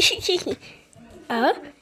嘿嘿嘿，啊。